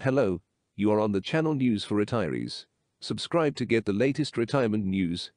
Hello, you are on the channel News for Retirees. Subscribe to get the latest retirement news.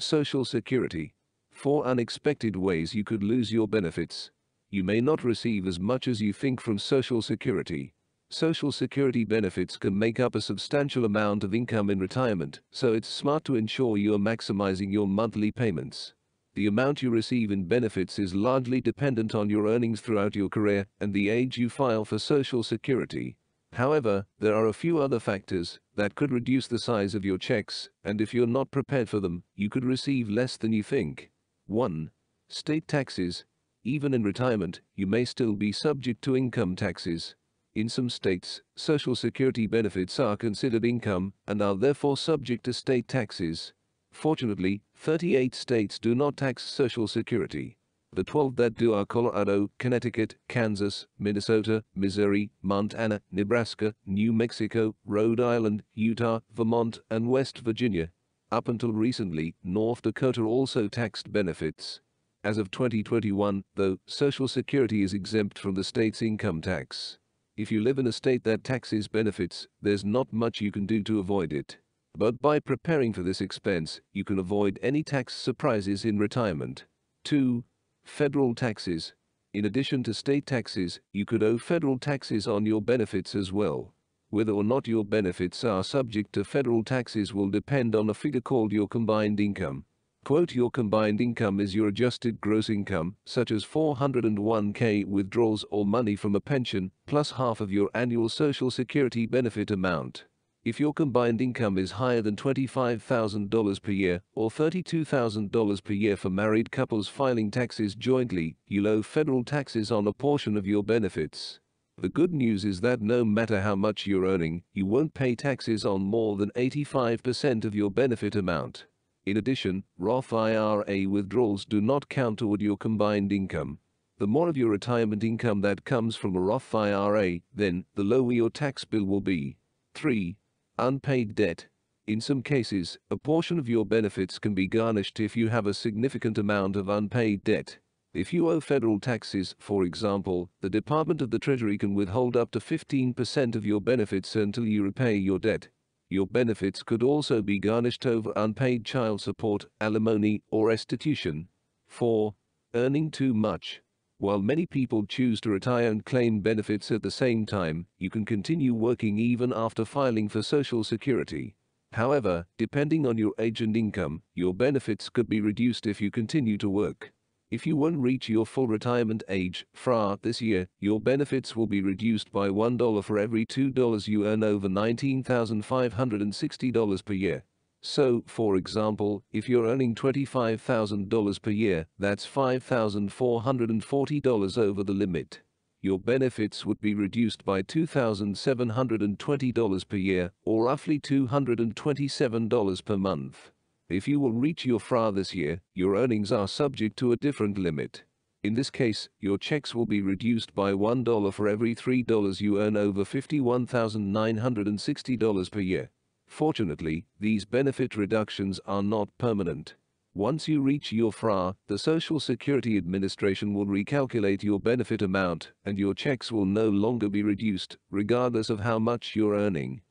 Social Security. Four unexpected ways you could lose your benefits. You may not receive as much as you think from Social Security. Social Security benefits can make up a substantial amount of income in retirement, so it's smart to ensure you are maximizing your monthly payments. The amount you receive in benefits is largely dependent on your earnings throughout your career and the age you file for Social Security. However, there are a few other factors that could reduce the size of your checks, and if you're not prepared for them, you could receive less than you think. 1. State taxes. Even in retirement, you may still be subject to income taxes. In some states, Social Security benefits are considered income and are therefore subject to state taxes. Fortunately, 38 states do not tax Social Security. The 12 that do are Colorado, Connecticut, Kansas, Minnesota, Missouri, Montana, Nebraska, New Mexico, Rhode Island, Utah, Vermont, and West Virginia. Up until recently, North Dakota also taxed benefits. As of 2021, though, Social Security is exempt from the state's income tax. If you live in a state that taxes benefits, there's not much you can do to avoid it. But by preparing for this expense, you can avoid any tax surprises in retirement. 2. Federal taxes. In addition to state taxes, you could owe federal taxes on your benefits as well. Whether or not your benefits are subject to federal taxes will depend on a figure called your combined income. Quote your combined income is your adjusted gross income, such as 401k withdrawals or money from a pension, plus half of your annual social security benefit amount. If your combined income is higher than $25,000 per year or $32,000 per year for married couples filing taxes jointly, you'll owe federal taxes on a portion of your benefits. The good news is that no matter how much you're earning, you won't pay taxes on more than 85% of your benefit amount. In addition, Roth IRA withdrawals do not count toward your combined income. The more of your retirement income that comes from a Roth IRA, then the lower your tax bill will be. 3. Unpaid debt. In some cases, a portion of your benefits can be garnished if you have a significant amount of unpaid debt. If you owe federal taxes, for example, the Department of the Treasury can withhold up to 15% of your benefits until you repay your debt. Your benefits could also be garnished over unpaid child support, alimony, or restitution. 4. Earning too much. While many people choose to retire and claim benefits at the same time, you can continue working even after filing for Social Security. However, depending on your age and income, your benefits could be reduced if you continue to work. If you won't reach your full retirement age, FRA, this year, your benefits will be reduced by $1 for every $2 you earn over $19,560 per year. So, for example, if you're earning $25,000 per year, that's $5,440 over the limit. Your benefits would be reduced by $2,720 per year, or roughly $227 per month. If you will reach your FRA this year, your earnings are subject to a different limit. In this case, your checks will be reduced by $1 for every $3 you earn over $51,960 per year. Fortunately, these benefit reductions are not permanent. Once you reach your FRA, the Social Security Administration will recalculate your benefit amount and your checks will no longer be reduced, regardless of how much you're earning.